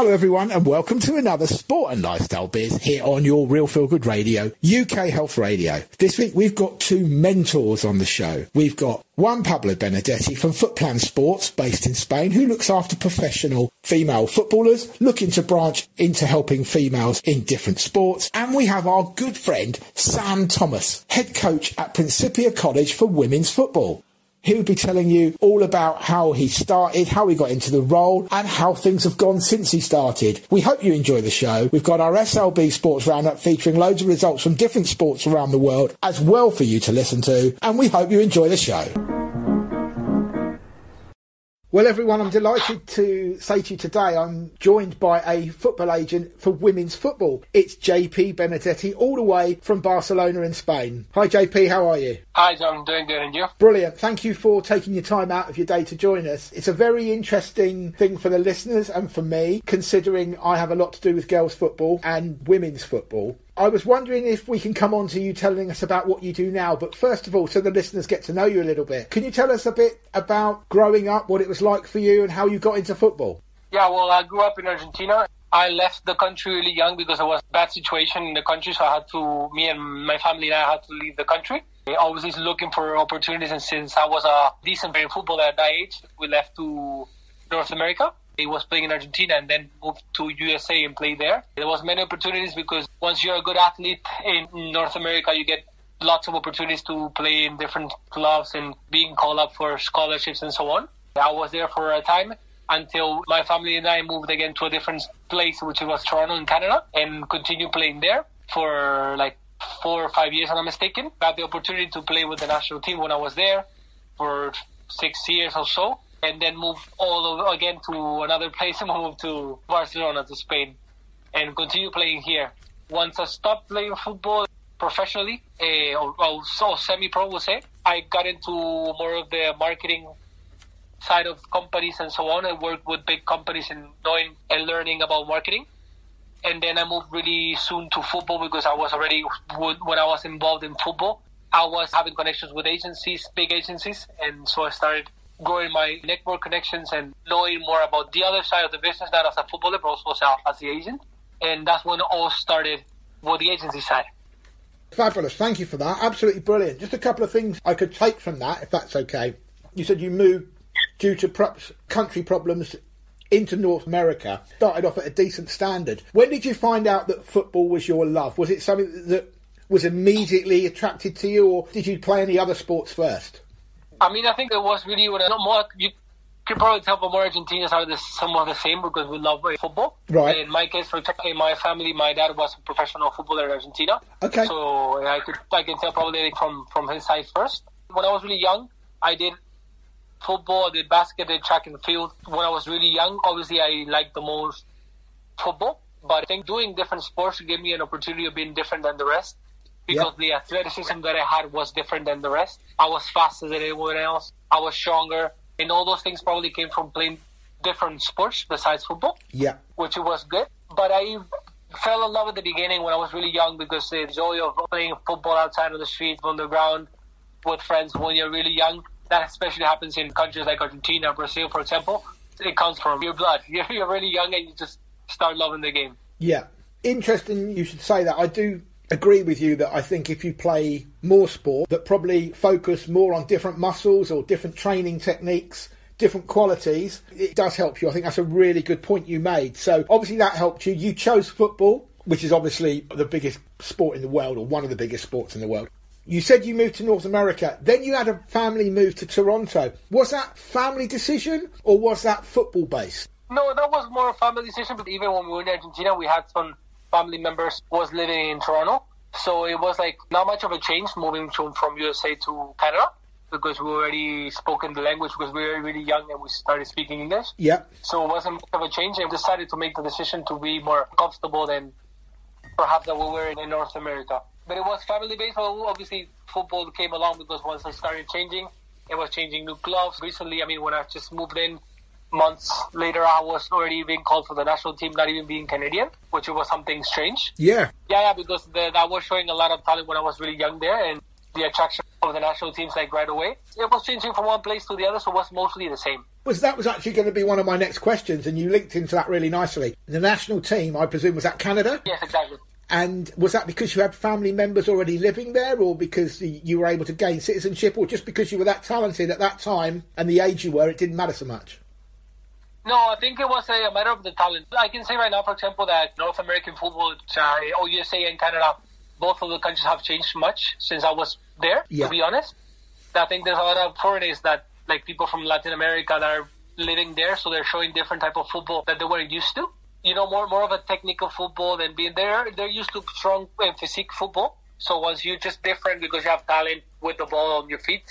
Hello, everyone, and welcome to another Sport and Lifestyle Biz here on your Real Feel Good Radio, UK Health Radio. This week we've got two mentors on the show. We've got Juan Pablo Benedetti from Futplan Sports, based in Spain, who looks after professional female footballers looking to branch into helping females in different sports. And we have our good friend Sam Thomas, head coach at Principia College for women's football. He'll be telling you all about how he started, how he got into the role, and how things have gone since he started. We hope you enjoy the show. We've got our SLB Sports Roundup featuring loads of results from different sports around the world as well for you to listen to, and we hope you enjoy the show. Well, everyone, I'm delighted to say to you today I'm joined by a football agent for women's football. It's JP Benedetti, all the way from Barcelona in Spain. Hi, JP, how are you? Hi, John. Doing good, and you? Brilliant. Thank you for taking your time out of your day to join us. It's a very interesting thing for the listeners and for me, considering I have a lot to do with girls' football and women's football. I was wondering if we can come on to you telling us about what you do now. But first of all, so the listeners get to know you a little bit, can you tell us a bit about growing up, what it was like for you, and how you got into football? Yeah, well, I grew up in Argentina. I left the country really young because it was a bad situation in the country, so I had to, me and my family and I had to leave the country. Always looking for opportunities, and since I was a decent player football at that age, we left to North America. He was playing in Argentina and then moved to USA and played there. There was many opportunities because once you're a good athlete in North America, you get lots of opportunities to play in different clubs and being called up for scholarships and so on. I was there for a time until my family and I moved again to a different place, which was Toronto in Canada, and continued playing there for like four or five years, if I'm mistaken. Got the opportunity to play with the national team when I was there for six years or so and then move all over again to another place and move to Barcelona to Spain and continue playing here. Once I stopped playing football professionally, uh, or, or so semi-pro, we'll say, I got into more of the marketing side of companies and so on. I worked with big companies and knowing and learning about marketing. And then I moved really soon to football because I was already, when I was involved in football, I was having connections with agencies, big agencies. And so I started growing my network connections and knowing more about the other side of the business, not as a footballer, but also as the agent. And that's when it all started with the agency side. Fabulous. Thank you for that. Absolutely brilliant. Just a couple of things I could take from that, if that's okay. You said you moved due to perhaps country problems into North America, started off at a decent standard. When did you find out that football was your love? Was it something that was immediately attracted to you, or did you play any other sports first? I mean, I think it was really when more you could probably tell from more Argentinians are the, somewhat the same because we love football. Right. In my case, for example, in my family, my dad was a professional footballer in Argentina. Okay. So I could I can tell probably from from his side first. When I was really young, I did football, I did basket, I did track and field. When I was really young, obviously I liked the most football. But I think doing different sports gave me an opportunity of being different than the rest because the athleticism that I had was different than the rest. I was faster than anyone else. I was stronger, and all those things probably came from playing different sports besides football. Yeah, which was good. But I fell in love at the beginning when I was really young because the joy of playing football outside on the streets, on the ground, with friends when you're really young. That especially happens in countries like Argentina, Brazil, for example. It comes from your blood. You're, you're really young and you just start loving the game. Yeah, interesting. You should say that. I do agree with you that I think if you play more sport that probably focus more on different muscles or different training techniques, different qualities, it does help you. I think that's a really good point you made. So obviously that helped you. You chose football, which is obviously the biggest sport in the world or one of the biggest sports in the world. You said you moved to North America. Then you had a family move to Toronto. Was that family decision or was that football based? No, that was more a family decision. But even when we were in Argentina, we had some family members was living in Toronto. So it was like not much of a change moving to, from USA to Canada because we already spoken the language because we were really young and we started speaking English. Yeah. So it wasn't much of a change and decided to make the decision to be more comfortable than perhaps that we were in, in North America. But it was family based. Well, obviously football came along because once I started changing, it was changing new clubs. Recently, I mean, when I just moved in, months later, I was already being called for the national team, not even being Canadian, which was something strange. Yeah. Yeah, yeah, because the, I was showing a lot of talent when I was really young there, and the attraction of the national teams like right away. It was changing from one place to the other, so it was mostly the same. Was that was actually going to be one of my next questions, and you linked into that really nicely. The national team, I presume, was that Canada? Yes, exactly. And was that because you had family members already living there, or because you were able to gain citizenship, or just because you were that talented at that time and the age you were, it didn't matter so much? No, I think it was a, matter of the talent. I can say right now, for example, that North American football, uh, or USA and Canada, both of the countries have changed much since I was there. Yeah. To be honest, I think there's a lot of foreigners that, like people from Latin America, that are living there, so they're showing different type of football that they weren't used to. You know, more more of a technical football than being there. They're used to strong and physique football. So once you're just different because you have talent with the ball on your feet,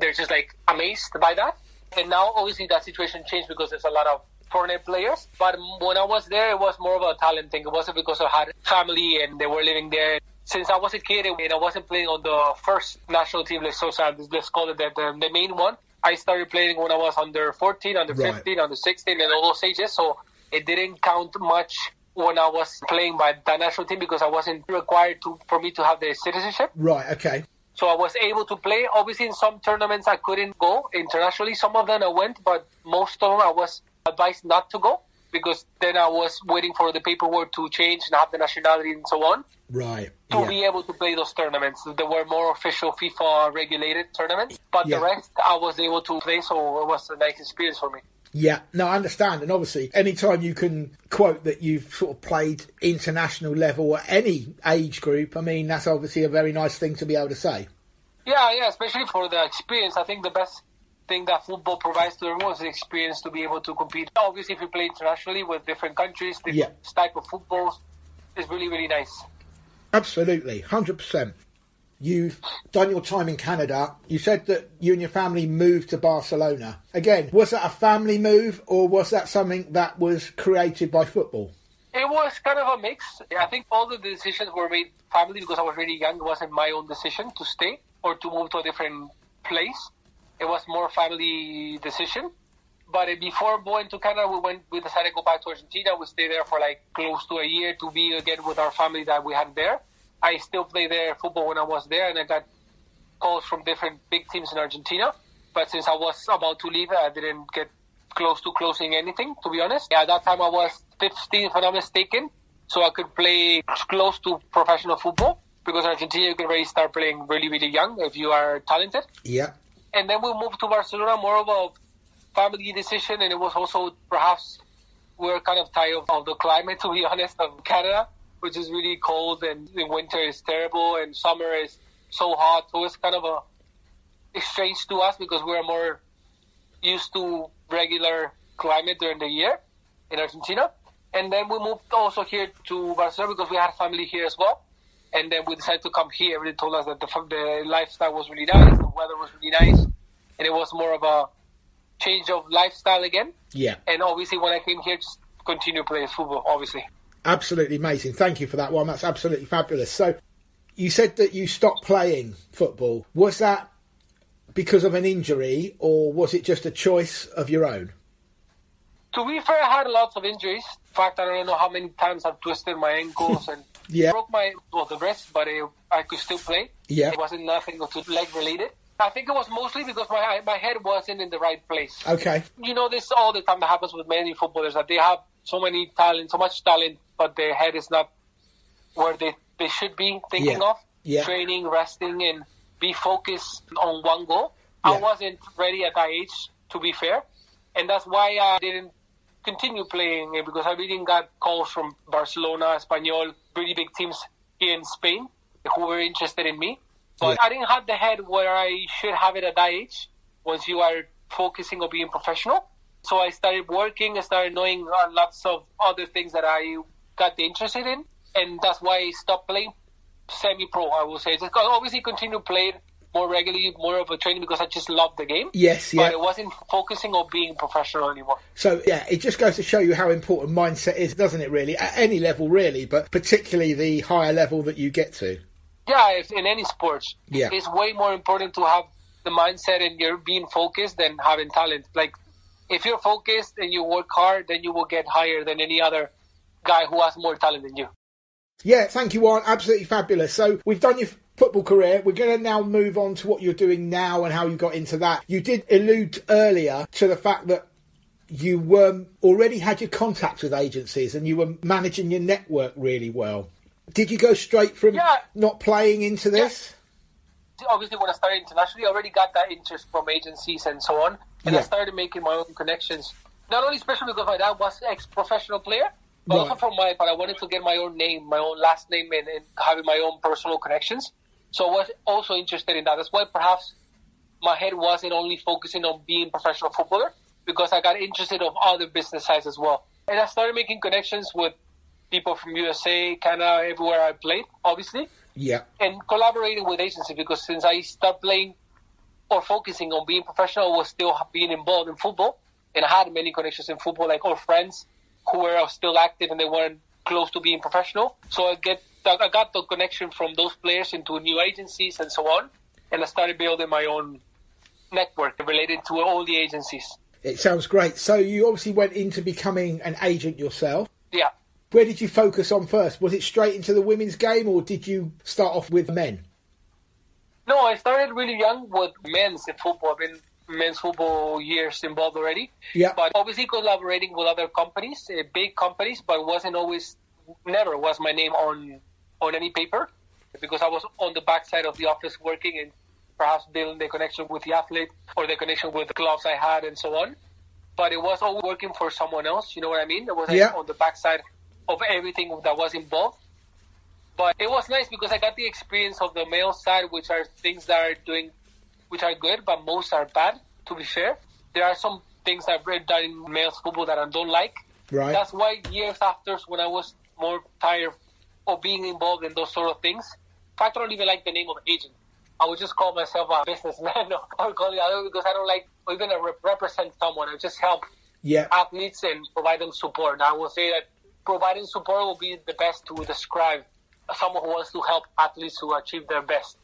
they're just like amazed by that. And now, obviously, that situation changed because there's a lot of foreign players. But when I was there, it was more of a talent thing. It wasn't because I had family and they were living there. Since I was a kid and I wasn't playing on the first national team, let's, so sad, let's call it the, the, the main one, I started playing when I was under 14, under right. 15, under 16, and all those ages. So it didn't count much when I was playing by the national team because I wasn't required to for me to have the citizenship. Right. Okay. So I was able to play. Obviously, in some tournaments I couldn't go internationally. Some of them I went, but most of them I was advised not to go because then I was waiting for the paperwork to change and have the nationality and so on. Right. To yeah. be able to play those tournaments. There were more official FIFA regulated tournaments, but yeah. the rest I was able to play, so it was a nice experience for me. Yeah, no, I understand. And obviously, anytime you can quote that you've sort of played international level at any age group, I mean, that's obviously a very nice thing to be able to say. Yeah, yeah, especially for the experience. I think the best thing that football provides to everyone is the experience to be able to compete. Obviously, if you play internationally with different countries, different yeah. type of football is really, really nice. Absolutely, 100%. You've done your time in Canada. You said that you and your family moved to Barcelona. Again, was that a family move or was that something that was created by football? It was kind of a mix. I think all the decisions were made family because I was really young. It wasn't my own decision to stay or to move to a different place. It was more family decision. But before going to Canada, we went. We decided to go back to Argentina. We stayed there for like close to a year to be again with our family that we had there. I still played there football when I was there, and I got calls from different big teams in Argentina. But since I was about to leave, I didn't get close to closing anything, to be honest. At that time, I was 15, if I'm not mistaken, so I could play close to professional football because in Argentina you can already start playing really, really young if you are talented. Yeah. And then we moved to Barcelona, more of a family decision, and it was also perhaps we are kind of tired of, of the climate, to be honest, of Canada which is really cold, and the winter is terrible, and summer is so hot. So it's kind of a strange to us because we're more used to regular climate during the year in Argentina. And then we moved also here to Barcelona because we had family here as well. And then we decided to come here. They told us that the, the lifestyle was really nice, the weather was really nice, and it was more of a change of lifestyle again. Yeah. And obviously, when I came here, just continue playing football, obviously. Absolutely amazing. Thank you for that one. That's absolutely fabulous. So, you said that you stopped playing football. Was that because of an injury, or was it just a choice of your own? To be fair, I had lots of injuries. In fact, I don't know how many times I've twisted my ankles and yeah. broke my well the wrist, but it, I could still play. Yeah, it wasn't nothing to leg related. I think it was mostly because my my head wasn't in the right place. Okay. You know this all the time that happens with many footballers that they have so many talent, so much talent, but their head is not where they, they should be thinking yeah. of. Yeah. Training, resting, and be focused on one goal. Yeah. I wasn't ready at that age, to be fair, and that's why I didn't continue playing because I really didn't got calls from Barcelona, Espanyol, pretty big teams here in Spain who were interested in me. But. I didn't have the head where I should have it at that age. Once you are focusing on being professional, so I started working. I started knowing uh, lots of other things that I got interested in, and that's why I stopped playing semi-pro. I will say, just obviously continue playing more regularly, more of a training because I just love the game. Yes, yeah. But it wasn't focusing on being professional anymore. So yeah, it just goes to show you how important mindset is, doesn't it? Really, at any level, really, but particularly the higher level that you get to. Yeah, in any sports, yeah. it's way more important to have the mindset and you're being focused than having talent. Like if you're focused and you work hard, then you will get higher than any other guy who has more talent than you. Yeah, thank you, Warren. Absolutely fabulous. So we've done your football career. We're going to now move on to what you're doing now and how you got into that. You did allude earlier to the fact that you were already had your contacts with agencies and you were managing your network really well. Did you go straight from Yeah. not playing into this? obviously when I started internationally, I already got that interest from agencies and so on, and Yeah. I started making my own connections. Not only especially because my dad was ex-professional player, but Right. also from my but I wanted to get my own name, my own last name, and, and having my own personal connections. So I was also interested in that. That's why perhaps my head wasn't only focusing on being a professional footballer because I got interested of other business sides as well. And I started making connections with people from USA, Canada, everywhere I played, obviously Yeah. and collaborating with agencies because since I started playing or focusing on being professional, was still being involved in football, and I had many connections in football, like or friends who were still active and they weren't close to being professional. So I get I got the connection from those players into new agencies and so on, and I started building my own network related to all the agencies. It sounds great. So you obviously went into becoming an agent yourself. Yeah. Where did you focus on first? Was it straight into the women's game or did you start off with men? No, I started really young with men's in football. I've been men's football years involved already. Yeah. But obviously collaborating with other companies, uh, big companies, but wasn't always, never was my name on on any paper because I was on the backside of the office working and perhaps building the connection with the athlete or the connection with the clubs I had and so on. But it was all working for someone else. You know what I mean? It was like Yeah. on the backside of everything that was involved. But it was nice because I got the experience of the male side, which are things that are doing, which are good, but most are bad. To be fair, there are some things I've read done in male football that I don't like. Right. That's why years after, when I was more tired of being involved in those sort of things, in fact, I don't even like the name of agent. I would just call myself a businessman or call it other because I don't like or even rep- represent someone. I just help yeah. athletes and provide them support. I will say that providing support will be the best to describe someone who wants to help athletes to achieve their best.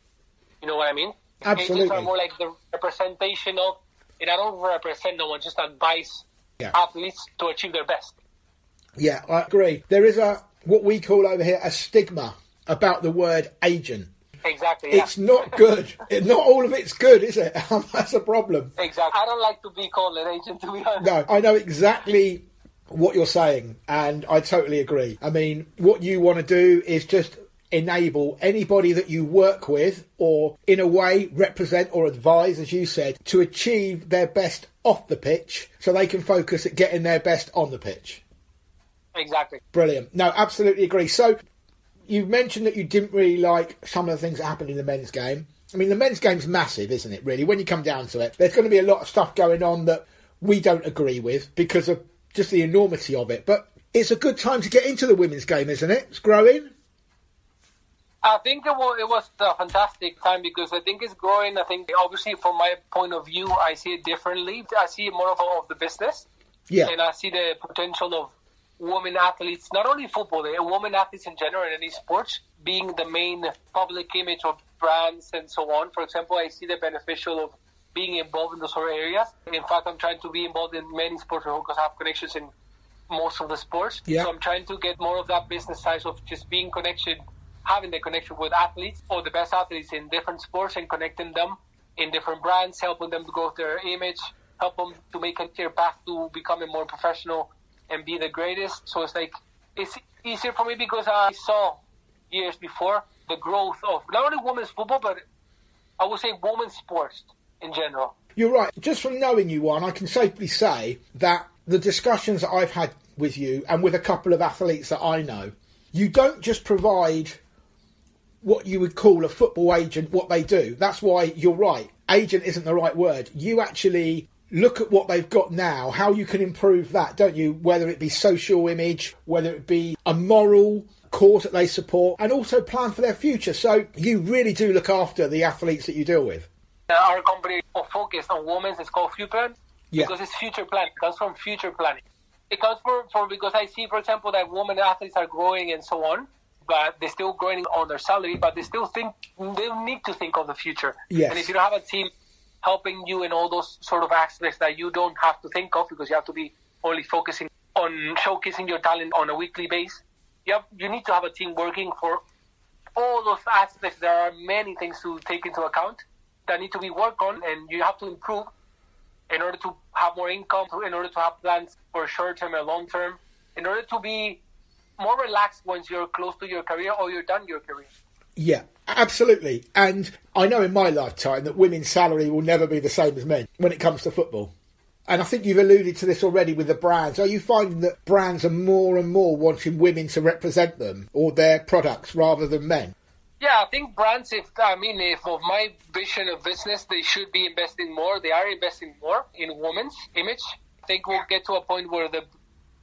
You know what I mean? Absolutely. Agents are more like the representation of, and I don't represent no one, just advise Yeah. athletes to achieve their best. Yeah, I agree. There is a what we call over here a stigma about the word agent. Exactly. Yeah. It's not good. It- not all of it's good, is it? That's a problem. Exactly. I don't like to be called an agent, to be honest. No, I know exactly what you're saying, and I totally agree. I mean, what you want to do is just enable anybody that you work with, or in a way represent or advise, as you said, to achieve their best off the pitch so they can focus at getting their best on the pitch. Exactly. Brilliant. No, absolutely agree. So, you mentioned that you didn't really like some of the things that happened in the men's game. I mean, the men's game's massive, isn't it, really? When you come down to it, there's going to be a lot of stuff going on that we don't agree with because of just the enormity of it. But it's a good time to get into the women's game, isn't it? It's growing. I think it was, it was a fantastic time because I think it's growing. I think obviously from my point of view, I see it differently. I see it more of, a, of the business, Yeah. and I see the potential of women athletes, not only football, the women athletes in general in any sports, being the main public image of brands and so on. For example, I see the beneficial of being involved in those sort of areas. In fact, I'm trying to be involved in many sports because I have connections in most of the sports. Yeah. So I'm trying to get more of that business side of just being connection, having the connection with athletes or the best athletes in different sports and connecting them in different brands, helping them to grow their image, help them to make a clear path to becoming more professional and be the greatest. So it's like it's easier for me because I saw years before the growth of not only women's football but I would say women's sports in general. You're right. Just from knowing you Juan, I can safely say that the discussions that I've had with you and with a couple of athletes that I know, you don't just provide what you would call a football agent what they do. That's why you're right. Agent isn't the right word. You actually look at what they've got now, how you can improve that, don't you? Whether it be social image, whether it be a moral cause that they support, and also plan for their future. So you really do look after the athletes that you deal with. Our company is focused on women's. It's called Future Yeah. because it's future planning. It comes from future planning. It comes from, from because I see, for example, that women athletes are growing and so on, but they're still growing on their salary, but they still think they need to think of the future. Yes. And if you don't have a team helping you in all those sort of aspects that you don't have to think of because you have to be only focusing on showcasing your talent on a weekly basis, you have, you need to have a team working for all those aspects, there are many things to take into account that need to be worked on, and you have to improve in order to have more income, in order to have plans for short term and long term, in order to be more relaxed once you're close to your career or you're done your career. Yeah, absolutely. And I know in my lifetime that women's salary will never be the same as men when it comes to football. And I think you've alluded to this already with the brands. Are you finding that brands are more and more wanting women to represent them or their products rather than men? Yeah, I think brands, if I mean, if of my vision of business, they should be investing more. They are investing more in women's image. I think we'll get to a point where the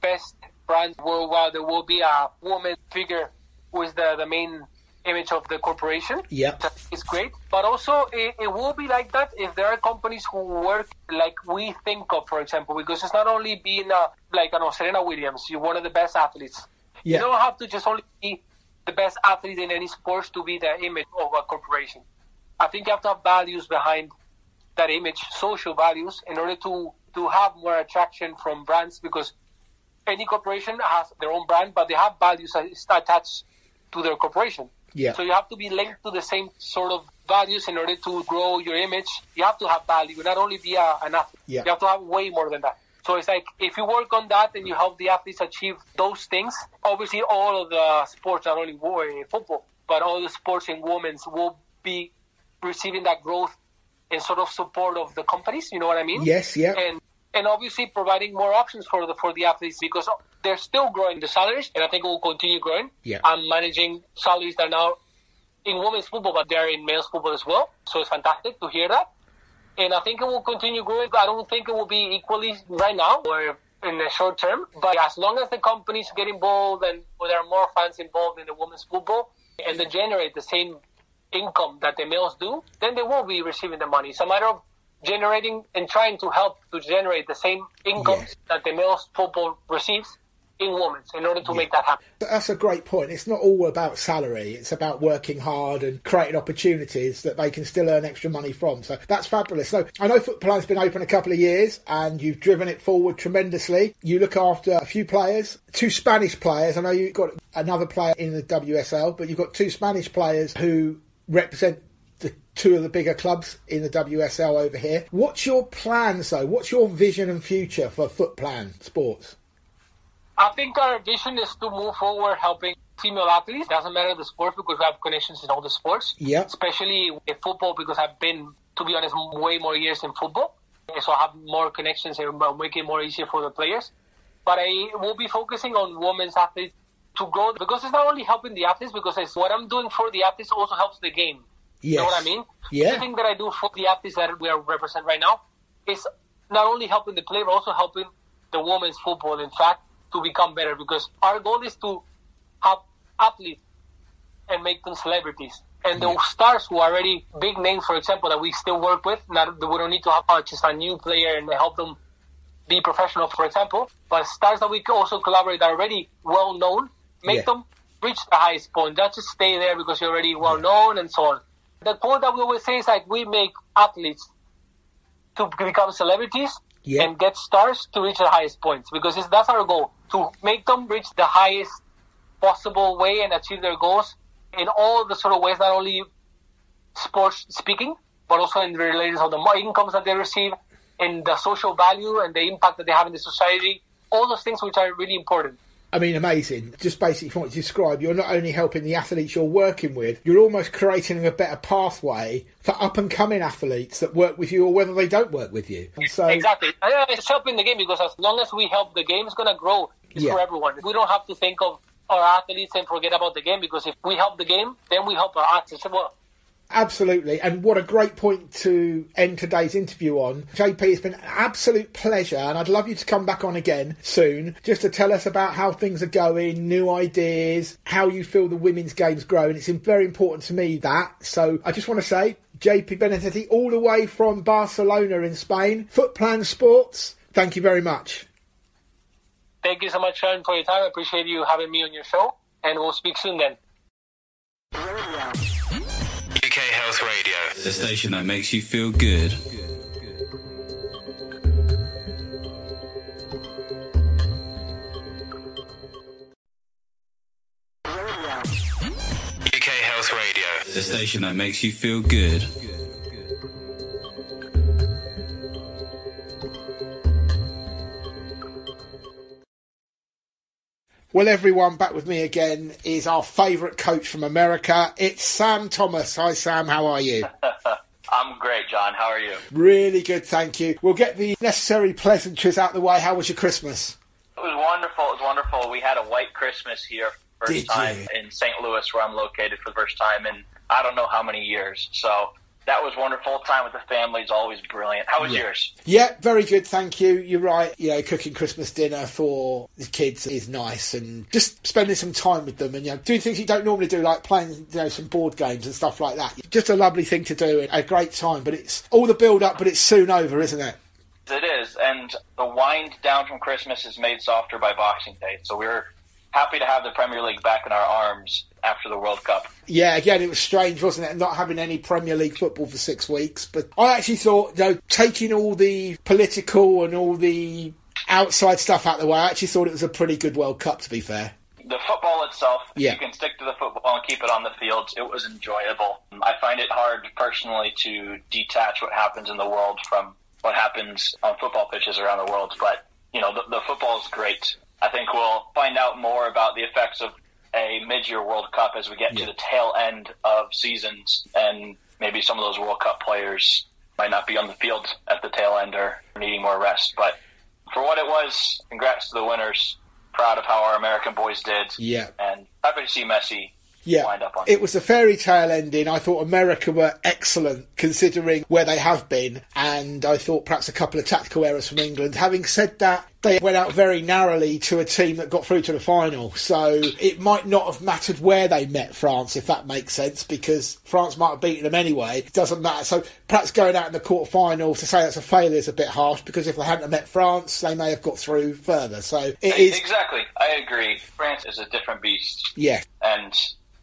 best brands worldwide, there will be a woman figure who is the, the main image of the corporation. Yeah. That is great. But also, it, it, will be like that if there are companies who work like we think of, for example, because it's not only being a, like, I know, Serena Williams, you're one of the best athletes. Yeah. You don't have to just only be the best athlete in any sports to be the image of a corporation. I think you have to have values behind that image, social values, in order to, to have more attraction from brands because any corporation has their own brand, but they have values attached to their corporation. Yeah. So you have to be linked to the same sort of values in order to grow your image. You have to have value, not only be a, an athlete. Yeah. You have to have way more than that. So it's like if you work on that and you help the athletes achieve those things, obviously all of the sports, not only eh, football, but all the sports in women's will be receiving that growth and sort of support of the companies. You know what I mean? Yes, yeah. And and obviously providing more options for the for the athletes because they're still growing the salaries, and I think it will continue growing. Yeah. I'm managing salaries that are now in women's football, but they're in men's football as well. So it's fantastic to hear that. And I think it will continue growing. I don't think it will be equally right now or in the short term, but as long as the companies get involved and there are more fans involved in the women's football and they generate the same income that the males do, then they will be receiving the money. It's a matter of generating and trying to help to generate the same income yes. that the males football receives in women's in order to yeah. make that happen. That's a great point. It's not all about salary. It's about working hard and creating opportunities that they can still earn extra money from. So that's fabulous. So I know Futplan's been open a couple of years and you've driven it forward tremendously. You look after a few players, two Spanish players. I know you've got another player in the WSL, but you've got two Spanish players who represent the two of the bigger clubs in the WSL over here. What's your plan, though? What's your vision and future for Footplan Sports? I think our vision is to move forward helping female athletes. Doesn't matter the sport because we have connections in all the sports. Yeah. Especially in football because I've been, to be honest, way more years in football. So I have more connections and make it more easier for the players. But I will be focusing on women's athletes to grow because it's not only helping the athletes because it's what I'm doing for the athletes also helps the game. Yes. You know what I mean? Yeah. Everything that I do for the athletes that we are represent right now is not only helping the player, but also helping the women's football, in fact, to become better because our goal is to have athletes and make them celebrities. And the stars who are already big names, for example, that we still work with, not, we don't need to have just a new player and help them be professional, for example, but stars that we can also collaborate are already well known, make yeah. them reach the highest point. Not just stay there because you're already well known and so on. The quote that we always say is like we make athletes to become celebrities yeah. and get stars to reach the highest points because that's our goal to make them reach the highest possible way and achieve their goals in all the sort of ways, not only sports speaking, but also in the relations of the incomes that they receive in the social value and the impact that they have in the society. All those things which are really important. I mean, amazing. Just basically from what you describe, you're not only helping the athletes you're working with, you're almost creating a better pathway for up and coming athletes that work with you or whether they don't work with you. So Exactly. Uh, it's helping the game because as long as we help the game, it's going to grow. It's yeah. for everyone. We don't have to think of our athletes and forget about the game because if we help the game, then we help our athletes as well. Absolutely, and what a great point to end today's interview on. JP, it's been an absolute pleasure, and I'd love you to come back on again soon just to tell us about how things are going, new ideas, how you feel the women's game's growing. It's very important to me that. So I just want to say, JP Benedetti, all the way from Barcelona in Spain, Futplan Sports, thank you very much. Thank you so much, Sharon, for your time. I appreciate you having me on your show, and we'll speak soon then. UK Health Radio, the station that makes you feel good. UK Health Radio, the station that makes you feel good. Well, everyone, back with me again is our favourite coach from America. It's Sam Thomas. Hi, Sam. How are you? I'm great, John. How are you? Really good, thank you. We'll get the necessary pleasantries out of the way. How was your Christmas? It was wonderful. It was wonderful. We had a white Christmas here first Did time you? in St. Louis, where I'm located for the first time in I don't know how many years. So that was wonderful. Time with the family is always brilliant. How was Yeah. yours? Yeah, very good, thank you. You're right. You know, cooking Christmas dinner for the kids is nice, and just spending some time with them, and you know, doing things you don't normally do, like playing, you know, some board games and stuff like that. Just a lovely thing to do, and a great time. But it's all the build up, but it's soon over, isn't it? It is, and the wind down from Christmas is made softer by Boxing Day. So we're happy to have the Premier League back in our arms after the World Cup. Yeah, again, it was strange, wasn't it, not having any Premier League football for six weeks. But I actually thought, you know, taking all the political and all the outside stuff out of the way, I actually thought it was a pretty good World Cup, to be fair. the football itself, yeah. you can stick to the football and keep it on the fields, it was enjoyable. I find it hard personally to detach what happens in the world from what happens on football pitches around the world. But, you know, the, the football is great. I think we'll find out more about the effects of a mid-year World Cup as we get Yeah. to the tail end of seasons and maybe some of those World Cup players might not be on the field at the tail end or needing more rest. But for what it was, congrats to the winners. Proud of how our American boys did. Yeah. And happy to see Messi Yeah, wind up on it was a fairy tale ending. I thought America were excellent considering where they have been, and I thought perhaps a couple of tactical errors from England. Having said that, they went out very narrowly to a team that got through to the final, so it might not have mattered where they met France, if that makes sense, because France might have beaten them anyway. It doesn't matter. So perhaps going out in the quarter final to say that's a failure is a bit harsh, because if they hadn't met France, they may have got through further. So it is, Exactly. I agree. France is a different beast. yeah, And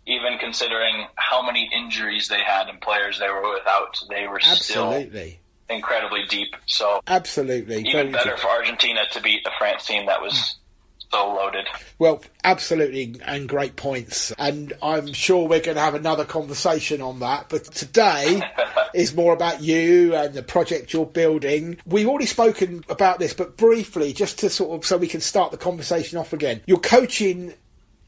even considering how many injuries they had and players they were without, they were still absolutely, incredibly deep. So absolutely. even better good. for Argentina to beat a France team that was so loaded. Well, absolutely, and great points. And I'm sure we're going to have another conversation on that. But today is more about you and the project you're building. We've already spoken about this, but briefly, just to sort of so we can start the conversation off again. You're coaching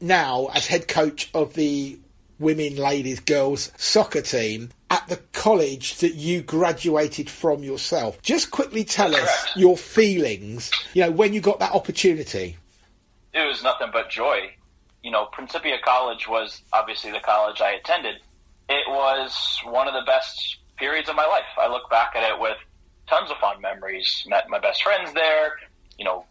now as head coach of the women, ladies, girls soccer team at the college that you graduated from yourself. Just quickly tell us your feelings, you know, when you got that opportunity. it was nothing but joy. You know, Principia College was obviously the college I attended. It was one of the best periods of my life. I look back at it with tons of fond memories. Met my best friends there. You know,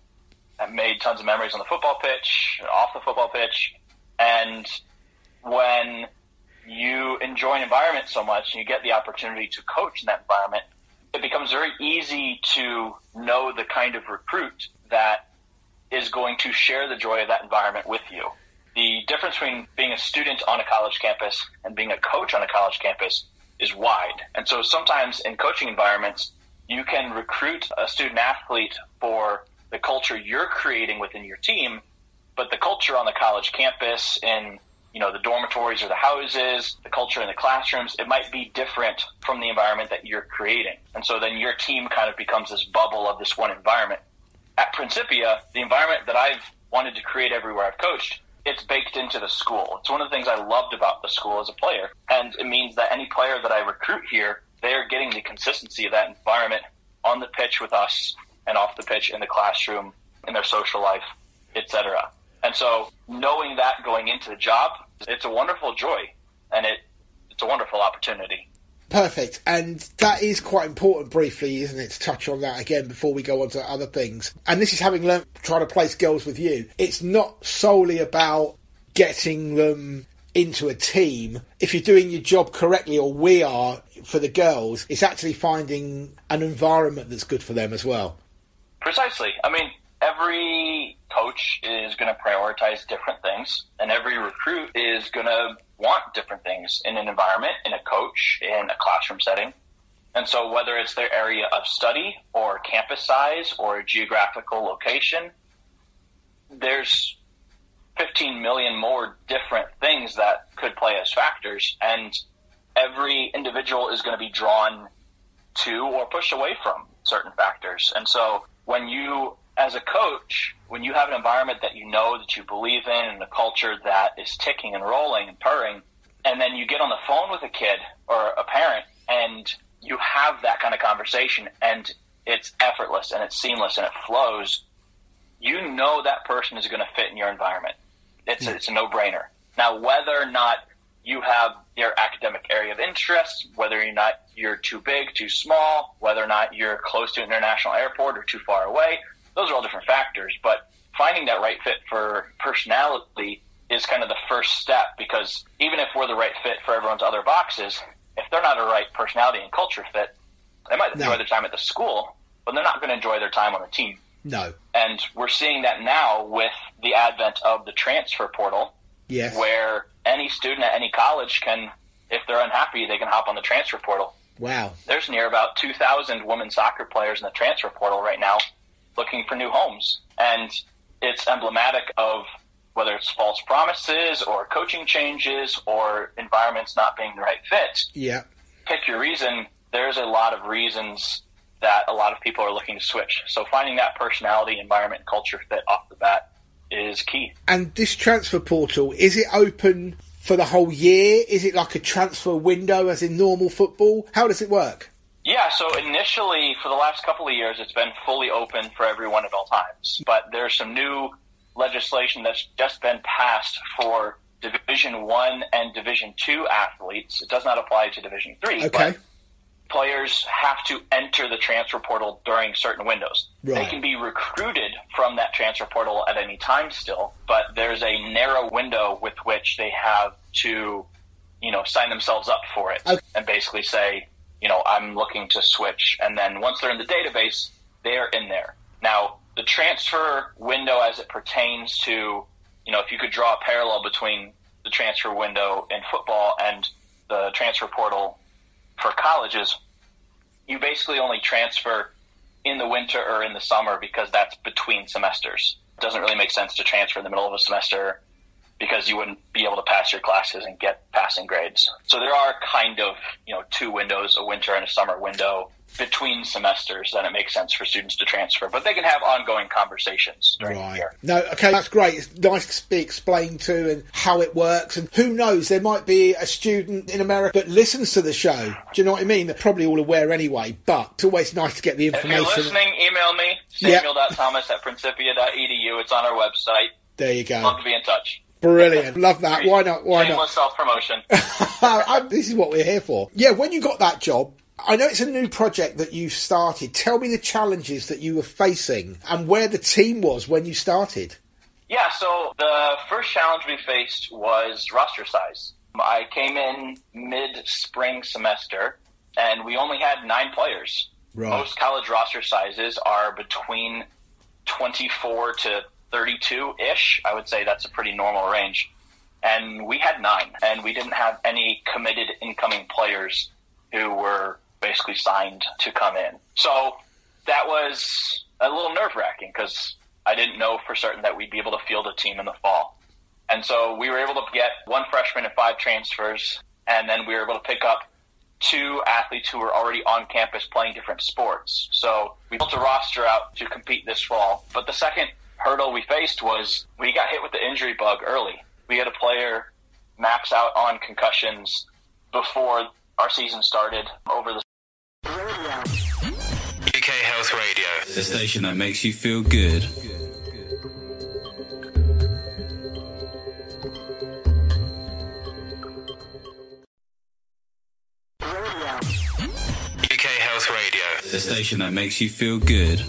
I made tons of memories on the football pitch, off the football pitch, and when you enjoy an environment so much and you get the opportunity to coach in that environment, it becomes very easy to know the kind of recruit that is going to share the joy of that environment with you. The difference between being a student on a college campus and being a coach on a college campus is wide. And so sometimes in coaching environments, you can recruit a student athlete for the culture you're creating within your team, but the culture on the college campus in you know the dormitories or the houses, the culture in the classrooms, it might be different from the environment that you're creating. And so then your team kind of becomes this bubble of this one environment at Principia, the environment that I've wanted to create everywhere I've coached, it's baked into the school. It's one of the things I loved about the school as a player. And it means that any player that I recruit here, they're getting the consistency of that environment on the pitch with us and off the pitch in the classroom, in their social life, etc. And so knowing that going into the job, it's a wonderful joy and it it's a wonderful opportunity. Perfect. And that is quite important briefly, isn't it, to touch on that again before we go on to other things. And this is having learnt trying to place girls with you. It's not solely about getting them into a team. If you're doing your job correctly, or we are for the girls, it's actually finding an environment that's good for them as well. Precisely. I mean, every coach is going to prioritize different things, and every recruit is going to want different things in an environment, in a coach, in a classroom setting. And so, whether it's their area of study or campus size or geographical location, there's 15 million more different things that could play as factors, and every individual is going to be drawn to or pushed away from certain factors. And so when you, as a coach, when you have an environment that you know that you believe in and a culture that is ticking and rolling and purring, and then you get on the phone with a kid or a parent and you have that kind of conversation and it's effortless and it's seamless and it flows, you know that person is going to fit in your environment. It's, a, it's a no brainer. Now, whether or not you have your academic area of interest, whether or not you're too big, too small, whether or not you're close to an international airport or too far away, those are all different factors. But finding that right fit for personality is kind of the first step because even if we're the right fit for everyone's other boxes, if they're not a right personality and culture fit, they might enjoy No. their time at the school, but they're not going to enjoy their time on the team. No. And we're seeing that now with the advent of the transfer portal, Yes. where any student at any college can, if they're unhappy, they can hop on the transfer portal. Wow. There's near about 2,000 women soccer players in the transfer portal right now looking for new homes. And it's emblematic of whether it's false promises or coaching changes or environments not being the right fit. Yeah. Pick your reason. There's a lot of reasons that a lot of people are looking to switch. So finding that personality, environment, and culture fit off the bat is key. And this transfer portal, is it open for the whole year? Is it like a transfer window as in normal football? How does it work? Yeah, so initially for the last couple of years, it's been fully open for everyone at all times. But there's some new legislation that's just been passed for Division One and Division Two athletes. It does not apply to Division Three. Okay. But players have to enter the transfer portal during certain windows. They can be recruited from that transfer portal at any time still, but there's a narrow window with which they have to, you know, sign themselves up for it Okay. and basically say, you know, I'm looking to switch. And then once they're in the database, they're in there. Now, the transfer window as it pertains to, you know, if you could draw a parallel between the transfer window in football and the transfer portal for colleges, you basically only transfer in the winter or in the summer because that's between semesters. It doesn't really make sense to transfer in the middle of a semester because you wouldn't be able to pass your classes and get passing grades. So there are kind of, you know, two windows, a winter and a summer window between semesters that it makes sense for students to transfer, but they can have ongoing conversations during the Right. year. No, okay, that's great. It's nice to be explained to and how it works. And who knows, there might be a student in America that listens to the show. Do you know what I mean? They're probably all aware anyway, but it's always nice to get the If you're information. listening, email me, samuel.thomas at principia.edu. It's on our website. There you go. Love to be in touch. Brilliant. Love that. Why not? Why not? Self-promotion. This is what we're here for. Yeah, when you got that job, I know it's a new project that you started. Tell me the challenges that you were facing and where the team was when you started. Yeah, so the first challenge we faced was roster size. I came in mid spring semester and we only had nine players. Right. Most college roster sizes are between 24 to 32 ish. I would say that's a pretty normal range. And we had nine, and we didn't have any committed incoming players who were basically signed to come in. So that was a little nerve wracking because I didn't know for certain that we'd be able to field a team in the fall. And so we were able to get one freshman and five transfers, and then we were able to pick up two athletes who were already on campus playing different sports. So we built a roster out to compete this fall. But the second hurdle we faced was we got hit with the injury bug early. We had a player max out on concussions before our season started over the UK Health Radio, the station that makes you feel good. UK Health Radio, the station that makes you feel good.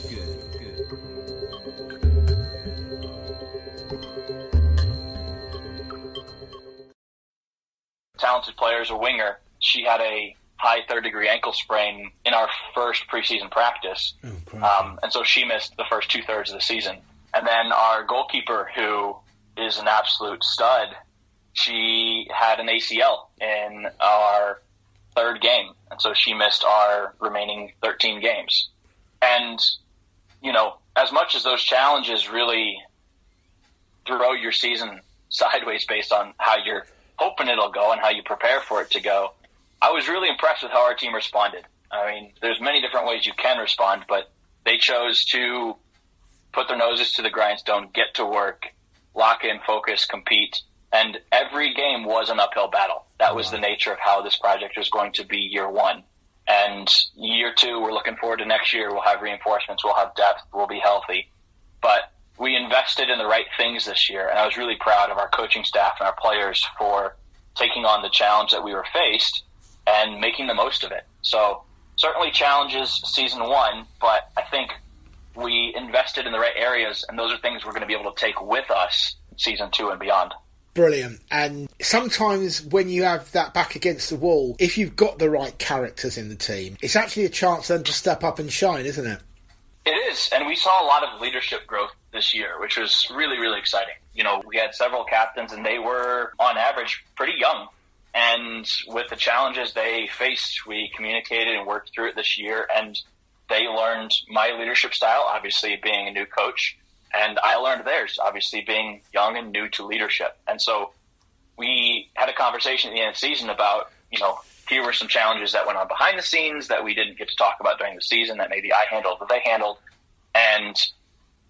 Talented players, a winger. She had a high third degree ankle sprain in our first preseason practice. Um, and so she missed the first two thirds of the season. And then our goalkeeper, who is an absolute stud, she had an ACL in our third game. And so she missed our remaining 13 games. And, you know, as much as those challenges really throw your season sideways based on how you're hoping it'll go and how you prepare for it to go. I was really impressed with how our team responded. I mean, there's many different ways you can respond, but they chose to put their noses to the grindstone, get to work, lock in, focus, compete. And every game was an uphill battle. That was the nature of how this project was going to be year one. And year two, we're looking forward to next year. We'll have reinforcements, we'll have depth, we'll be healthy. But we invested in the right things this year. And I was really proud of our coaching staff and our players for taking on the challenge that we were faced and making the most of it. So certainly challenges season one, but I think we invested in the right areas, and those are things we're going to be able to take with us season two and beyond. Brilliant. And sometimes when you have that back against the wall, if you've got the right characters in the team, it's actually a chance then to step up and shine, isn't it? It is. And we saw a lot of leadership growth this year, which was really, really exciting. You know, we had several captains, and they were, on average, pretty young. And with the challenges they faced, we communicated and worked through it this year. And they learned my leadership style, obviously being a new coach, and I learned theirs, obviously being young and new to leadership. And so we had a conversation at the end of the season about, you know, here were some challenges that went on behind the scenes that we didn't get to talk about during the season that maybe I handled, that they handled. And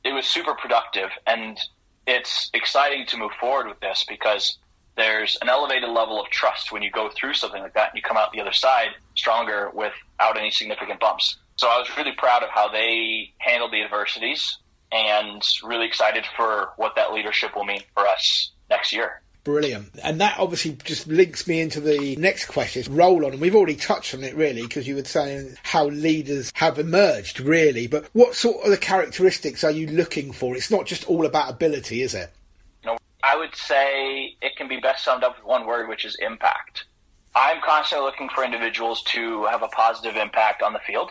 it was super productive. And it's exciting to move forward with this because there's an elevated level of trust when you go through something like that and you come out the other side stronger without any significant bumps. So I was really proud of how they handled the adversities and really excited for what that leadership will mean for us next year. Brilliant. And that obviously just links me into the next question, roll on. And we've already touched on it really, because you were saying how leaders have emerged really. But what sort of the characteristics are you looking for? It's not just all about ability, is it? Know, I would say it can be best summed up with one word, which is impact. I'm constantly looking for individuals to have a positive impact on the field.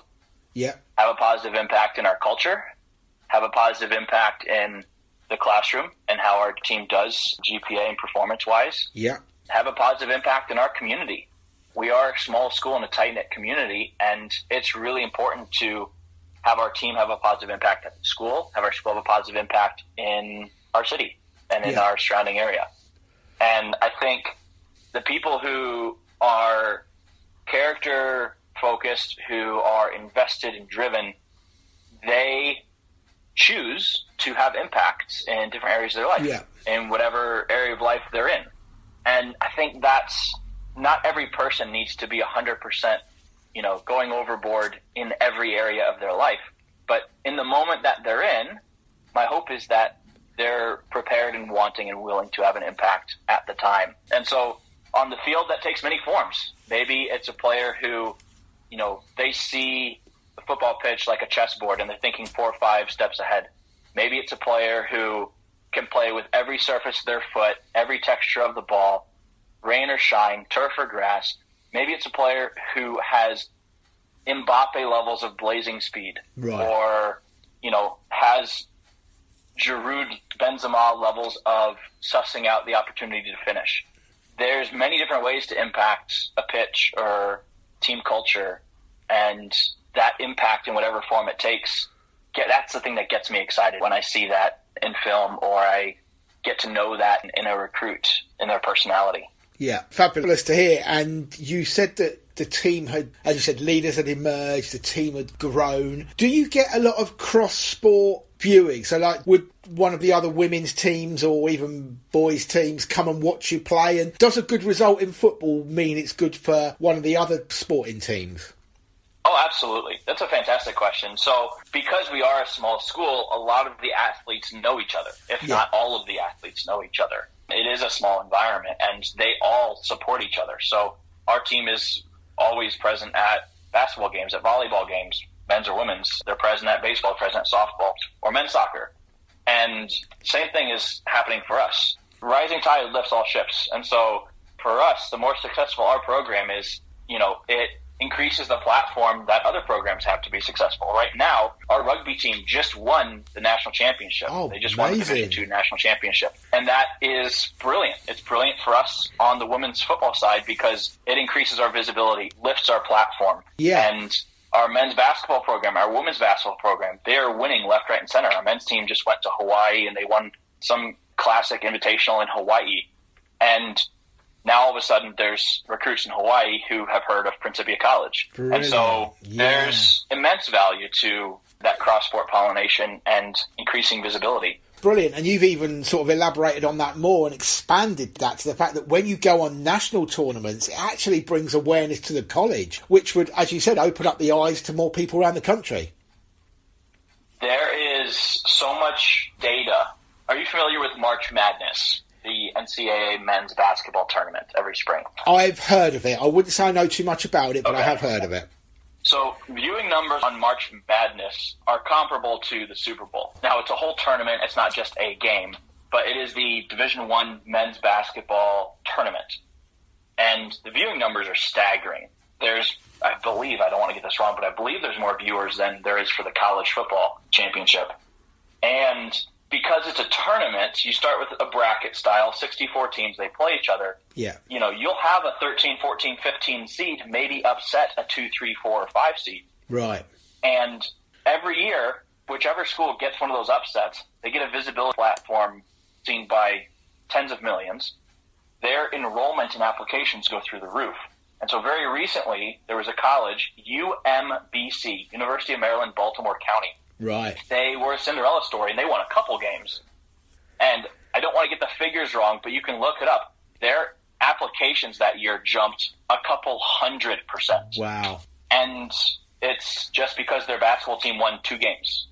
Yeah. Have a positive impact in our culture, have a positive impact in the classroom and how our team does GPA and performance wise. Yeah. Have a positive impact in our community. We are a small school in a tight knit community, and it's really important to have our team have a positive impact at the school, have our school have a positive impact in our city and in Yeah. our surrounding area. And I think the people who are character focused, who are invested and driven, they choose to have impacts in different areas of their life, Yeah. in whatever area of life they're in. And I think that's not every person needs to be 100%, you know, going overboard in every area of their life. But in the moment that they're in, my hope is that they're prepared and wanting and willing to have an impact at the time. And so on the field, that takes many forms. Maybe it's a player who, you know, they see the football pitch like a chessboard and they're thinking four or five steps ahead. Maybe it's a player who can play with every surface of their foot, every texture of the ball, rain or shine, turf or grass. Maybe it's a player who has Mbappe levels of blazing speed, Right. or you know has Giroud, Benzema levels of sussing out the opportunity to finish. There's many different ways to impact a pitch or team culture, and that impact in whatever form it takes, get, that's the thing that gets me excited when I see that in film or I get to know that in a recruit in their personality. Yeah, fabulous to hear. And you said that the team had, as you said, leaders had emerged, the team had grown. Do you get a lot of cross sport viewing? So, like, would one of the other women's teams or even boys' teams come and watch you play? And does a good result in football mean it's good for one of the other sporting teams? Oh, absolutely. That's a fantastic question. So, because we are a small school, a lot of the athletes know each other, if Yeah. not all of the athletes know each other. It is a small environment, and they all support each other. So, our team is always present at basketball games, at volleyball games, men's or women's. They're present at baseball, present at softball, or men's soccer. And same thing is happening for us. Rising tide lifts all ships. And so for us, the more successful our program is, you know, it increases the platform that other programs have to be successful. Right now, our rugby team just won the national championship. Oh, they just won the. Division Two national championship. And that is brilliant. It's brilliant for us on the women's football side because it increases our visibility, lifts our platform. Yeah. And our men's basketball program, our women's basketball program, they're winning left, right, and center. Our men's team just went to Hawaii and they won some Classic Invitational in Hawaii. And now all of a sudden there's recruits in Hawaii who have heard of Principia College. Brilliant. And so Yeah. there's immense value to that cross sport pollination and increasing visibility. Brilliant. And you've even sort of elaborated on that more and expanded that to the fact that when you go on national tournaments, it actually brings awareness to the college, which would, as you said, open up the eyes to more people around the country. There is so much data. Are you familiar with March Madness, NCAA men's basketball tournament every spring? I've heard of it. I wouldn't say I know too much about it, but I have heard of it. So viewing numbers on March Madness are comparable to the Super Bowl. Now it's a whole tournament. It's not just a game, but it is the Division One men's basketball tournament, and the viewing numbers are staggering. There's, I believe, I don't want to get this wrong, but I believe there's more viewers than there is for the college football championship. And because it's a tournament, you start with a bracket style, 64 teams, they play each other Yeah. you know, you'll have a 13, 14, 15 seed maybe upset a 2, 3, 4, or 5 seed. Right. And every year, whichever school gets one of those upsets, they get a visibility platform seen by tens of millions. Their enrollment and applications go through the roof. And so very recently, there was a college, UMBC, University of Maryland, Baltimore County Right. they were a Cinderella story and they won a couple games. And I don't want to get the figures wrong, but you can look it up. Their applications that year jumped a couple hundred percent. Wow. And it's just because their basketball team won two games.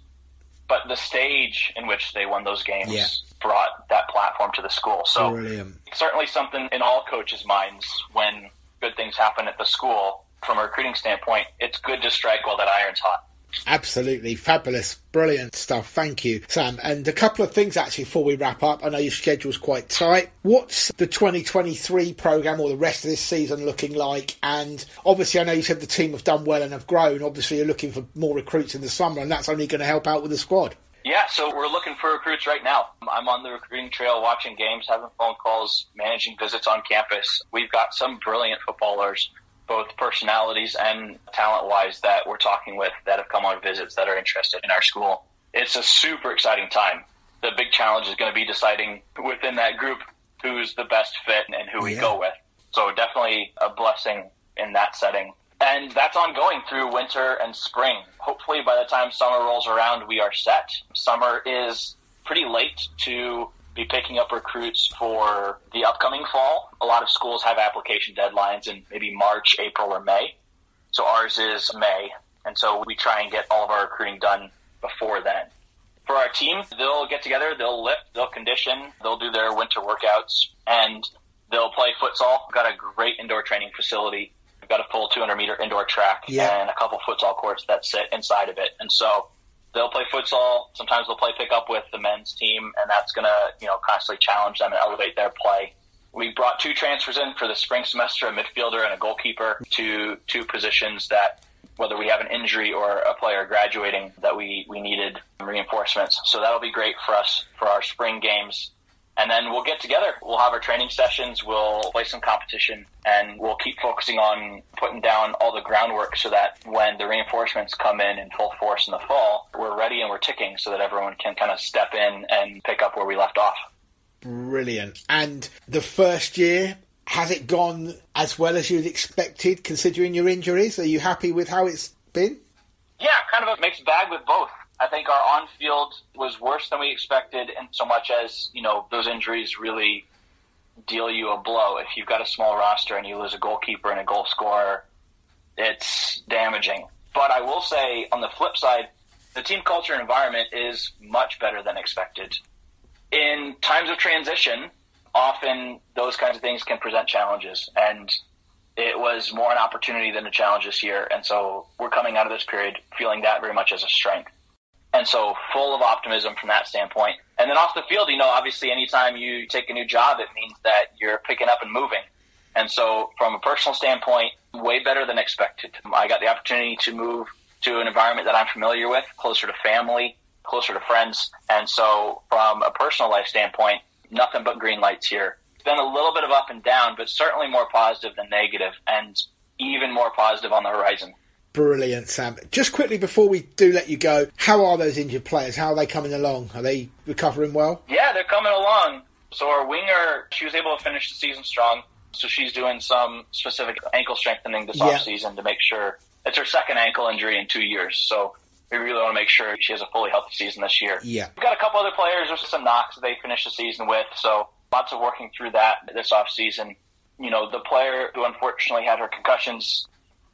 But the stage in which they won those games Yeah. brought that platform to the school. So Brilliant. certainly something in all coaches' minds when good things happen at the school. From a recruiting standpoint, it's good to strike while that iron's hot. Absolutely fabulous, brilliant stuff. Thank you, Sam. And a couple of things actually before we wrap up. I know your schedule's quite tight. What's the 2023 program or the rest of this season looking like? And obviously, I know you said the team have done well and have grown. Obviously, you're looking for more recruits in the summer, and that's only going to help out with the squad. Yeah, so we're looking for recruits right now. I'm on the recruiting trail, watching games, having phone calls, managing visits on campus. We've got some brilliant footballers, both personalities and talent wise, that we're talking with that have come on visits that are interested in our school. It's a super exciting time. The big challenge is going to be deciding within that group who's the best fit and who we Yeah. go with. So definitely a blessing in that setting. And that's ongoing through winter and spring. Hopefully by the time summer rolls around, we are set. Summer is pretty late to be picking up recruits for the upcoming fall. A lot of schools have application deadlines in maybe March, April, or May. So ours is May. And so we try and get all of our recruiting done before then. For our team, they'll get together, they'll lift, they'll condition, they'll do their winter workouts, and they'll play futsal. We've got a great indoor training facility. We've got a full 200 meter indoor track Yeah. and a couple futsal courts that sit inside of it. And so they'll play futsal. Sometimes they'll play pickup with the men's team, and that's going to, you know, constantly challenge them and elevate their play. We brought two transfers in for the spring semester, a midfielder and a goalkeeper, to two positions that, whether we have an injury or a player graduating, that we, we needed reinforcements. So that'll be great for us for our spring games. And then we'll get together. We'll have our training sessions. We'll play some competition and we'll keep focusing on putting down all the groundwork so that when the reinforcements come in in full force in the fall, we're ready and we're ticking so that everyone can kind of step in and pick up where we left off. Brilliant. And the first year, has it gone as well as you'd expected considering your injuries? Are you happy with how it's been? Yeah, kind of a mixed bag with both. I think our on field was worse than we expected in so much as, you know, those injuries really deal you a blow. If you've got a small roster and you lose a goalkeeper and a goal scorer, it's damaging. But I will say on the flip side, the team culture environment is much better than expected. In times of transition, often those kinds of things can present challenges and it was more an opportunity than a challenge this year. And so we're coming out of this period feeling that very much as a strength. And so full of optimism from that standpoint. And then off the field, you know, obviously anytime you take a new job, it means that you're picking up and moving. And so from a personal standpoint, way better than expected. I got the opportunity to move to an environment that I'm familiar with, closer to family, closer to friends. And so from a personal life standpoint, nothing but green lights here. It's been a little bit of up and down, but certainly more positive than negative and even more positive on the horizon. Brilliant, Sam. Just quickly before we do let you go, how are those injured players? How are they coming along? Are they recovering well? Yeah, they're coming along. So our winger, she was able to finish the season strong. So she's doing some specific ankle strengthening this Yeah. off season to make sure it's her second ankle injury in two years. So we really want to make sure she has a fully healthy season this year. Yeah. We've got a couple other players with some knocks that they finished the season with. So lots of working through that this off season. You know, the player who unfortunately had her concussions,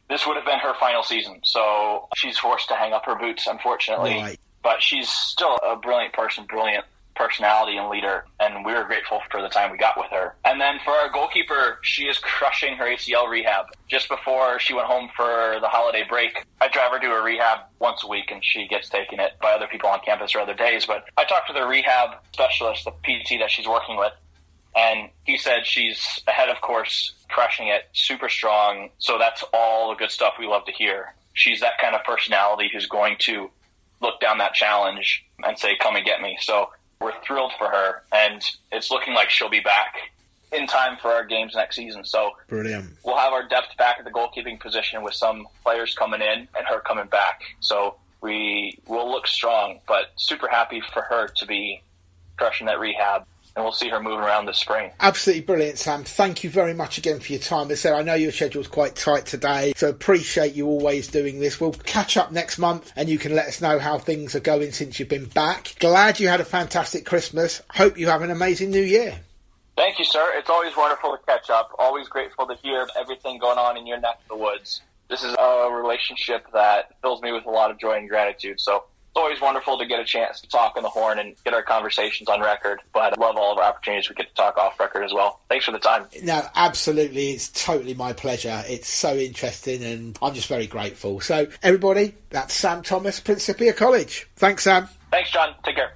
this would have been her final season. So she's forced to hang up her boots, unfortunately Right. but she's still a brilliant person, brilliant personality and leader, and we were grateful for the time we got with her. And then for our goalkeeper, she is crushing her ACL rehab. Just before she went home for the holiday break, I drive her to a rehab once a week, and she gets taken it by other people on campus or other days. But I talked to the rehab specialist, the PT that she's working with, and he said she's ahead of course, crushing it, super strong. So that's all the good stuff we love to hear. She's that kind of personality who's going to look down that challenge and say, come and get me. So we're thrilled for her and it's looking like she'll be back in time for our games next season. So Brilliant. we'll have our depth back at the goalkeeping position with some players coming in and her coming back. So we will look strong, but super happy for her to be crushing that rehab and we'll see her moving around this spring. Absolutely brilliant, Sam. Thank you very much again for your time. As I said, I know your schedule's quite tight today, so appreciate you always doing this. We'll catch up next month and you can let us know how things are going since you've been back. Glad you had a fantastic Christmas. Hope you have an amazing new year. Thank you, sir. It's always wonderful to catch up. Always grateful to hear everything going on in your neck of the woods. This is a relationship that fills me with a lot of joy and gratitude. So it's always wonderful to get a chance to talk on the horn and get our conversations on record. But I love all of our opportunities we get to talk off record as well. Thanks for the time. No, absolutely. It's totally my pleasure. It's so interesting and I'm just very grateful. So, everybody, that's Sam Thomas, Principia College. Thanks, Sam. Thanks, John. Take care.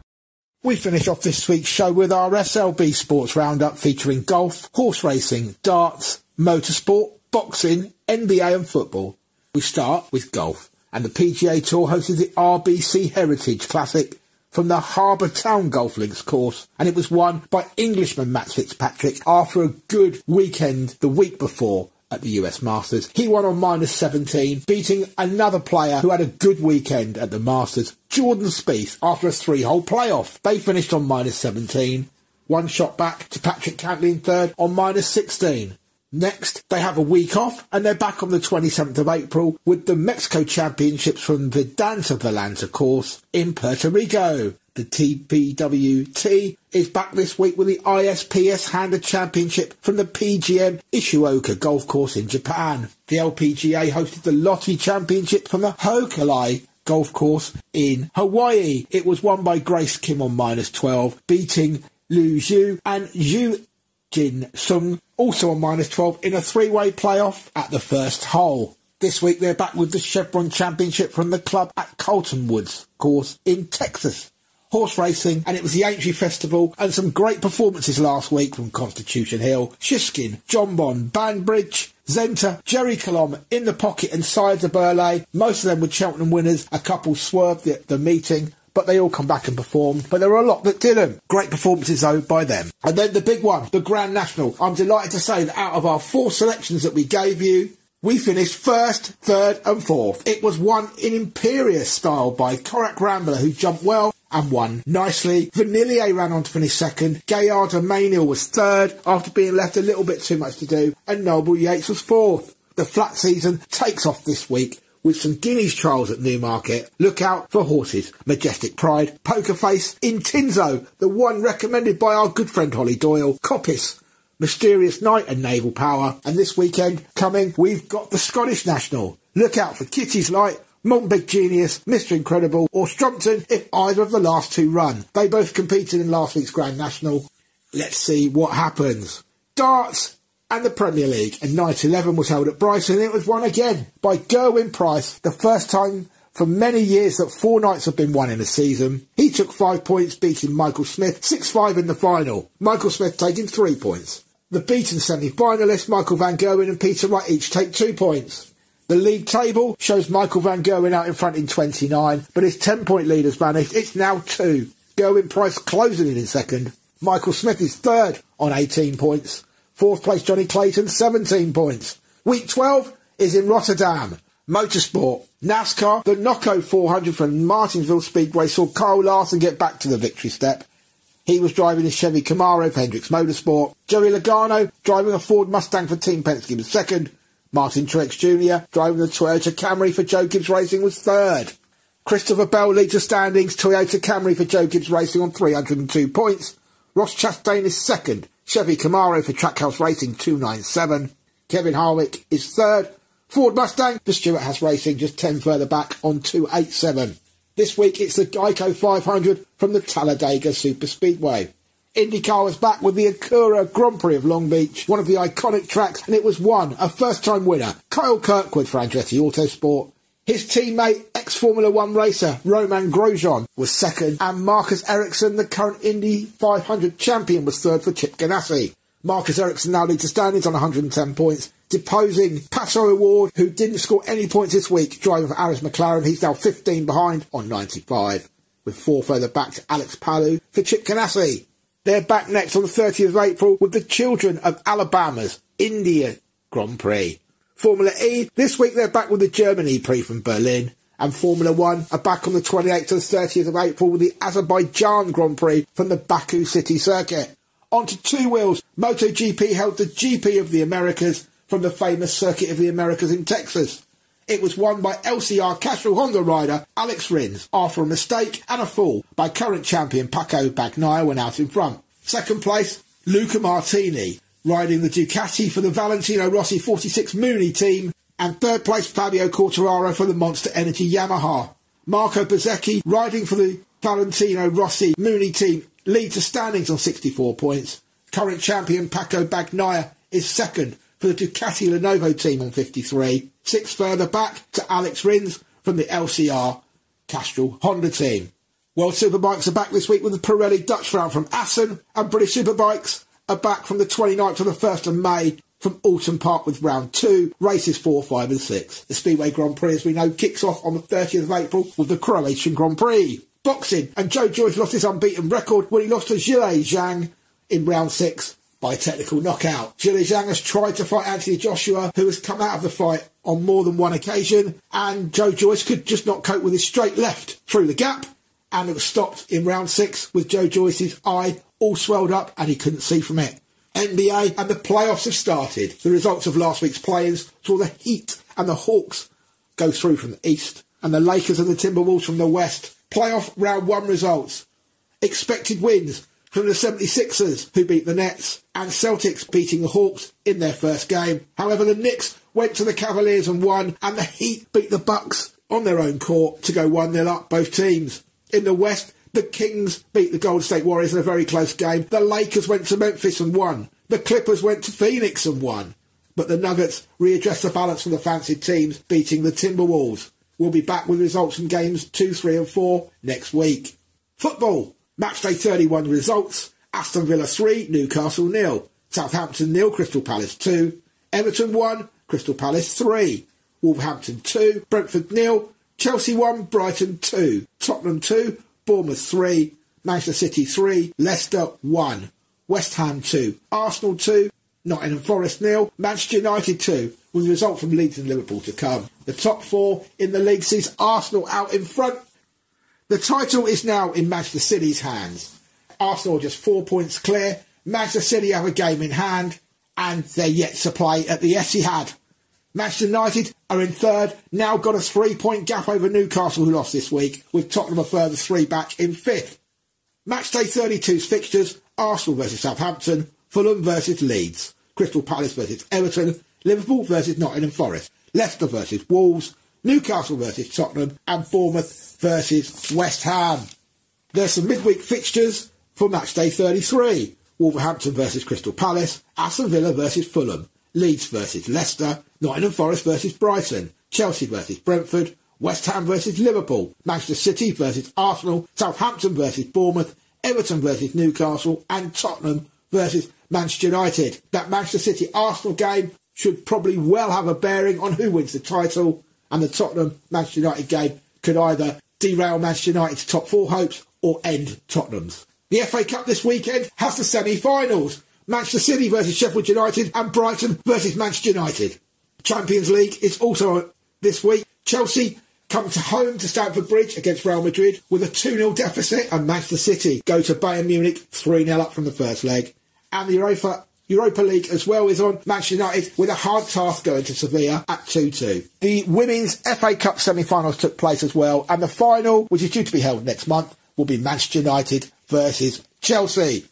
We finish off this week's show with our SLB Sports Roundup featuring golf, horse racing, darts, motorsport, boxing, NBA and football. We start with golf, and the PGA Tour hosted the RBC Heritage Classic from the Harbour Town Golf Links course, and it was won by Englishman Matt Fitzpatrick after a good weekend the week before at the US Masters. He won on minus 17, beating another player who had a good weekend at the Masters, Jordan Spieth, after a three-hole playoff. They finished on minus 17, one shot back to Patrick Cantlay in third on minus 16. Next, they have a week off and they're back on the 27th of April with the Mexico Championships from the Danza Valanta course in Puerto Rico. The DPWT is back this week with the ISPS Handa Championship from the PGM Ishioka Golf Course in Japan. The LPGA hosted the LOTTE Championship from the Hoakalei Golf Course in Hawaii. It was won by Grace Kim on minus 12, beating Lu Zhu and Zhu Jin Sung, also on minus 12 in a three-way playoff at the first hole. This week they're back with the Chevron Championship from the club at Carlton Woods course in Texas. Horse racing, and it was the Aintree Festival, and some great performances last week from Constitution Hill, Shiskin, Jonbon, Banbridge, Zenta, Gerri Colombe, In the Pocket and Sire du Berlais. Most of them were Cheltenham winners. A couple swerved at the meeting, but they all come back and performed. But there were a lot that didn't. Great performances though by them. And then the big one, the Grand National. I'm delighted to say that out of our four selections that we gave you, we finished first, third and fourth. It was won in imperious style by Corach Rambler who jumped well and won nicely. Vanillier ran on to finish second. Gaillard du Mesnil was third after being left a little bit too much to do. And Noble Yeats was fourth. The flat season takes off this week with some Guineas trials at Newmarket. Look out for horses. Majestic Pride, Poker Face, Intinzo, the one recommended by our good friend Holly Doyle, Coppice, Mysterious Knight and Naval Power. And this weekend coming, we've got the Scottish National. Look out for Kitty's Light, Montbig Genius, Mr. Incredible, or Strumpton if either of the last two run. They both competed in last week's Grand National. Let's see what happens. Darts and the Premier League. And night 11 was held at Brighton and it was won again by Gerwyn Price, the first time for many years that four nights have been won in a season. He took five points, beating Michael Smith 6-5 in the final. Michael Smith taking three points. The beaten semi-finalists, Michael Van Gerwen and Peter Wright, each take two points. The league table shows Michael Van Gerwen out in front in 29, but his 10-point lead has vanished. It's now two. Gerwyn Price closing in in second. Michael Smith is third on 18 points. Fourth place Johnny Clayton, 17 points. Week 12 is in Rotterdam. Motorsport. NASCAR, the Noco 400 from Martinsville Speedway saw Kyle Larson get back to the victory step. He was driving a Chevy Camaro for Hendricks Motorsport. Joey Logano driving a Ford Mustang for Team Penske was second. Martin Truex Jr. driving the Toyota Camry for Joe Gibbs Racing was third. Christopher Bell leads the standings Toyota Camry for Joe Gibbs Racing on 302 points. Ross Chastain is second. Chevy Camaro for Trackhouse Racing 297. Kevin Harvick is third. Ford Mustang for Stewart Haas Racing just 10 further back on 287. This week it's the Geico 500 from the Talladega Super Speedway. IndyCar was back with the Acura Grand Prix of Long Beach, one of the iconic tracks, and it was won, a first-time winner, Kyle Kirkwood for Andretti Autosport. His teammate, ex-Formula One racer Romain Grosjean, was second, and Marcus Ericsson, the current Indy 500 champion, was third for Chip Ganassi. Marcus Ericsson now leads the standings on 110 points, deposing Pato O'Ward, who didn't score any points this week, driving for Alice McLaren. He's now 15 behind on 95, with four further back to Alex Palou for Chip Ganassi. They're back next on the 30th of April with the children of Alabama's Indy Grand Prix. Formula E, this week they're back with the Germany Prix from Berlin. And Formula One are back on the 28th to the 30th of April with the Azerbaijan Grand Prix from the Baku City Circuit. Onto two wheels, MotoGP held the GP of the Americas from the famous Circuit of the Americas in Texas. It was won by LCR Castrol Honda rider Alex Rins after a mistake and a fall by current champion Pecco Bagnaia went out in front. Second place, Luca Marini, riding the Ducati for the Valentino Rossi 46 Mooney team, and third place Fabio Quartararo for the Monster Energy Yamaha. Marco Bezzecchi, riding for the Valentino Rossi Mooney team, leads the standings on 64 points. Current champion Pecco Bagnaia is second for the Ducati Lenovo team on 53. Six further back to Alex Rins from the LCR Castrol Honda team. World Superbikes are back this week with the Pirelli Dutch round from Assen, and British Superbikes are back from the 29th to the 1st of May from Oulton Park with round two, races four, five, and six. The Speedway Grand Prix, as we know, kicks off on the 30th of April with the Croatian Grand Prix. Boxing, and Joe Joyce lost his unbeaten record when he lost to Zhilei Zhang in round six by technical knockout. Zhilei Zhang has tried to fight Anthony Joshua, who has come out of the fight on more than one occasion, and Joe Joyce could just not cope with his straight left through the gap, and it was stopped in round six with Joe Joyce's eye all swelled up and he couldn't see from it. NBA and the playoffs have started. The results of last week's play-ins saw the Heat and the Hawks go through from the east, and the Lakers and the Timberwolves from the west. Playoff round one results. Expected wins from the 76ers, who beat the Nets, and Celtics beating the Hawks in their first game. However, the Knicks went to the Cavaliers and won, and the Heat beat the Bucks on their own court to go 1-0 up, both teams. In the West, the Kings beat the Golden State Warriors in a very close game. The Lakers went to Memphis and won. The Clippers went to Phoenix and won. But the Nuggets readdressed the balance for the fancied teams, beating the Timberwolves. We'll be back with results from games 2, 3 and 4 next week. Football. Matchday 31 results. Aston Villa 3, Newcastle nil. Southampton nil, Crystal Palace 2. Everton 1, Crystal Palace 3. Wolverhampton 2, Brentford nil. Chelsea 1, Brighton 2. Tottenham 2, Bournemouth 3. Manchester City 3, Leicester 1. West Ham 2. Arsenal 2, Nottingham Forest nil. Manchester United 2, with the result from Leeds and Liverpool to come. The top four in the league sees Arsenal out in front the title is now in Manchester City's hands. Arsenal just four points clear. Manchester City have a game in hand, and they're yet to play at the Etihad. Manchester United are in third, now got a three point gap over Newcastle, who lost this week, with Tottenham a further three back in fifth. Matchday 32's fixtures Arsenal versus Southampton, Fulham versus Leeds, Crystal Palace versus Everton, Liverpool versus Nottingham Forest, Leicester versus Wolves, Newcastle versus Tottenham, and Bournemouth versus West Ham. There's some midweek fixtures for match day 33. Wolverhampton versus Crystal Palace, Aston Villa versus Fulham, Leeds versus Leicester, Nottingham Forest versus Brighton, Chelsea versus Brentford, West Ham versus Liverpool, Manchester City versus Arsenal, Southampton versus Bournemouth, Everton versus Newcastle, and Tottenham versus Manchester United. That Manchester City Arsenal game should probably well have a bearing on who wins the title and the Tottenham Manchester United game could either derail Manchester United's top four hopes or end Tottenham's. The FA Cup this weekend has the semi-finals. Manchester City versus Sheffield United and Brighton versus Manchester United. Champions League is also this week. Chelsea come to home to Stamford Bridge against Real Madrid with a 2-0 deficit and Manchester City go to Bayern Munich 3-0 up from the first leg. And the Europa Europa League as well is on Manchester United with a hard task going to Sevilla at 2-2. The Women's FA Cup semi-finals took place as well and the final, which is due to be held next month, will be Manchester United versus Chelsea.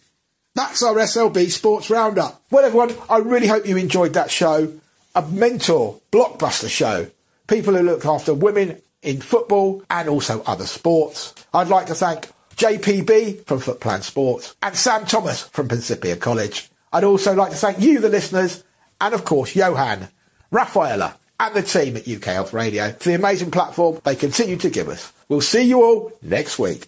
That's our SLB Sports Roundup. Well everyone, I really hope you enjoyed that show. A mentor, blockbuster show. People who look after women in football and also other sports. I'd like to thank JPB from Futplan Sports and Sam Thomas from Principia College. I'd also like to thank you, the listeners, and of course Johan, Rafaela, and the team at UK Health Radio for the amazing platform they continue to give us. We'll see you all next week.